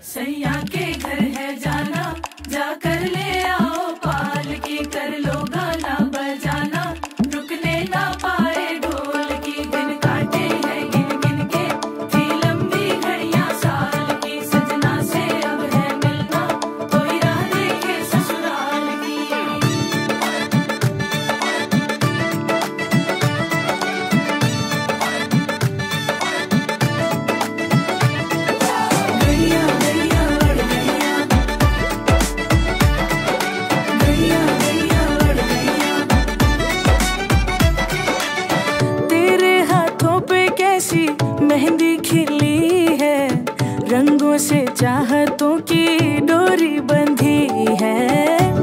सैया के घर मेहंदी खिली है, रंगों से चाहतों की डोरी बंधी है।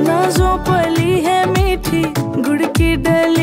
नाजों पली है मीठी, गुड़ की डली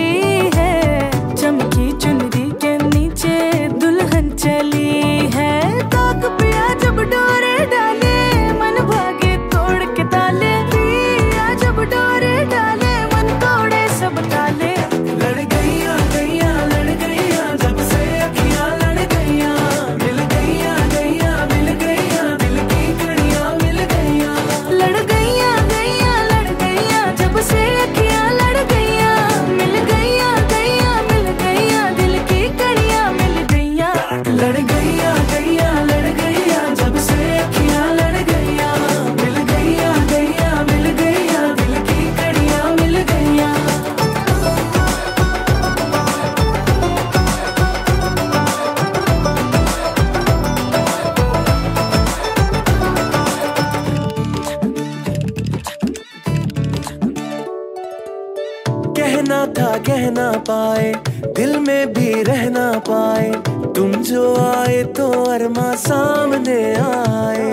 कहना था कहना पाए। दिल में भी रहना पाए। तुम जो आए तो अरमा सामने आए।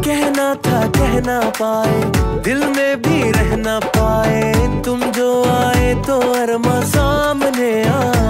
कहना था कहना पाए। दिल में भी रहना पाए। तुम जो आए तो अरमा सामने आए।